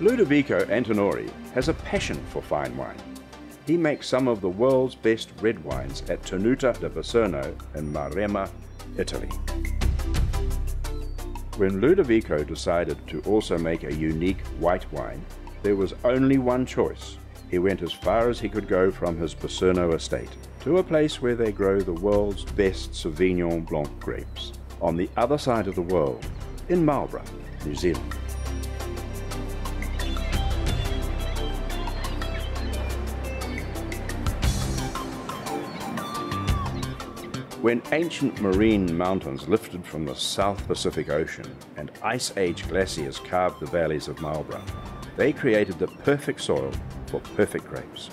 Ludovico Antinori has a passion for fine wine. He makes some of the world's best red wines at Tenuta di Biserno in Maremma, Italy. When Ludovico decided to also make a unique white wine, there was only one choice. He went as far as he could go from his Biserno estate to a place where they grow the world's best Sauvignon Blanc grapes, on the other side of the world, in Marlborough, New Zealand. When ancient marine mountains lifted from the South Pacific Ocean and Ice Age glaciers carved the valleys of Marlborough, they created the perfect soil for perfect grapes.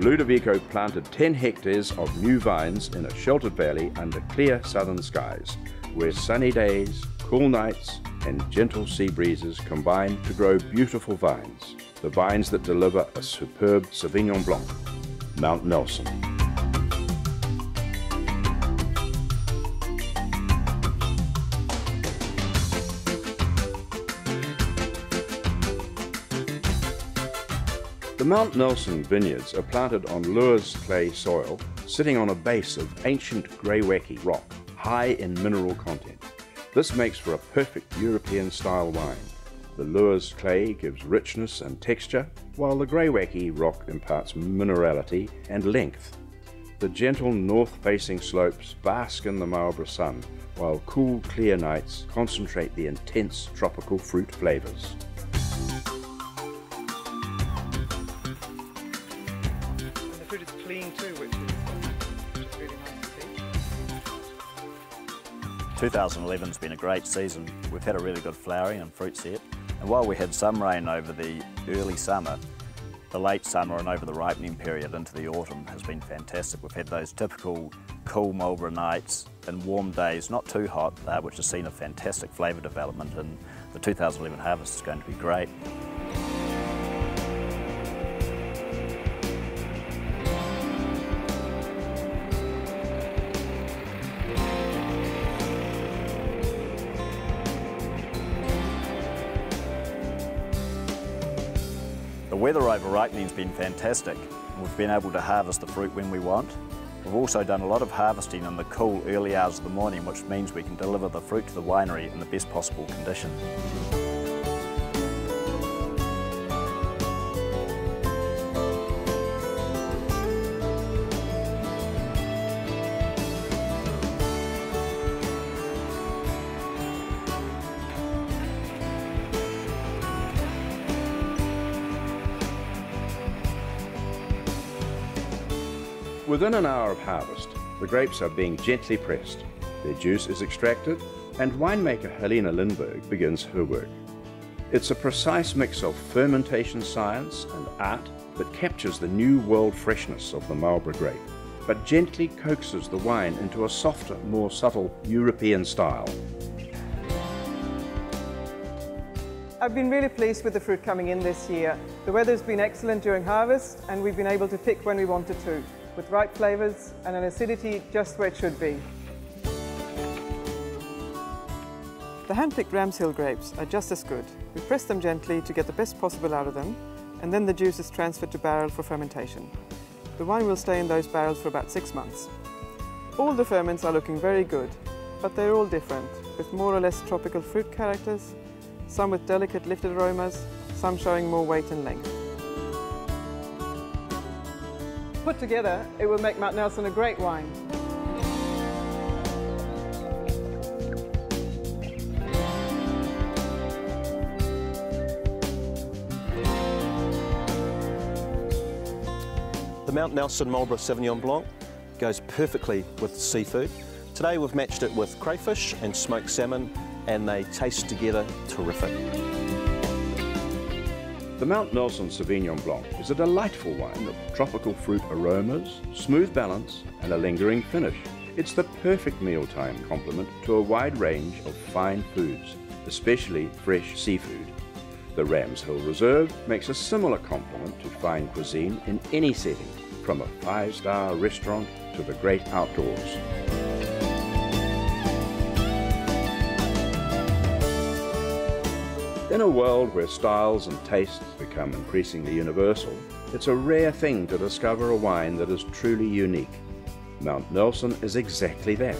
Ludovico planted 10 hectares of new vines in a sheltered valley under clear southern skies, where sunny days, cool nights, and gentle sea breezes combine to grow beautiful vines, the vines that deliver a superb Sauvignon Blanc, Mount Nelson. The Mount Nelson vineyards are planted on Lewis clay soil, sitting on a base of ancient greywacke rock, high in mineral content. This makes for a perfect European style wine. The Lewis clay gives richness and texture, while the greywacke rock imparts minerality and length. The gentle north facing slopes bask in the Marlborough sun, while cool, clear nights concentrate the intense tropical fruit flavours. Too, which is, really nice to see. 2011's been a great season. We've had a really good flowering and fruit set. And while we had some rain over the early summer, the late summer and over the ripening period into the autumn has been fantastic. We've had those typical cool Marlborough nights and warm days, not too hot, uh, which has seen a fantastic flavour development and the 2011 harvest is going to be great. The weather over ripening's been fantastic. We've been able to harvest the fruit when we want. We've also done a lot of harvesting in the cool early hours of the morning, which means we can deliver the fruit to the winery in the best possible condition. Within an hour of harvest, the grapes are being gently pressed, their juice is extracted, and winemaker Helena Lindberg begins her work. It's a precise mix of fermentation science and art that captures the new world freshness of the Marlborough grape, but gently coaxes the wine into a softer, more subtle European style. I've been really pleased with the fruit coming in this year. The weather's been excellent during harvest and we've been able to pick when we wanted to, with right flavours and an acidity just where it should be. The hand-picked Ramshill grapes are just as good. We press them gently to get the best possible out of them, and then the juice is transferred to barrel for fermentation. The wine will stay in those barrels for about six months. All the ferments are looking very good, but they're all different, with more or less tropical fruit characters, some with delicate lifted aromas, some showing more weight and length. Put together, it will make Mount Nelson a great wine. The Mount Nelson Marlborough Sauvignon Blanc goes perfectly with seafood. Today we've matched it with crayfish and smoked salmon and they taste together terrific. The Mount Nelson Sauvignon Blanc is a delightful wine of tropical fruit aromas, smooth balance, and a lingering finish. It's the perfect mealtime complement to a wide range of fine foods, especially fresh seafood. The Rams Hill Reserve makes a similar complement to fine cuisine in any setting, from a five-star restaurant to the great outdoors. In a world where styles and tastes become increasingly universal, it's a rare thing to discover a wine that is truly unique. Mount Nelson is exactly that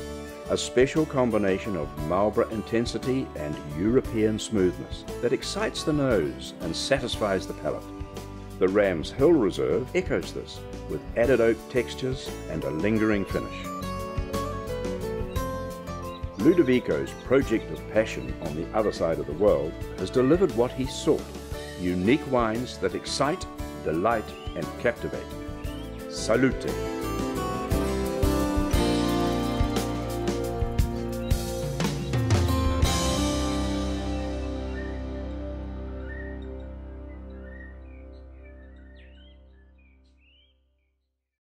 a special combination of Marlborough intensity and European smoothness that excites the nose and satisfies the palate. The Rams Hill Reserve echoes this with added oak textures and a lingering finish. Ludovico's project of passion on the other side of the world has delivered what he sought unique wines that excite, delight, and captivate. Salute!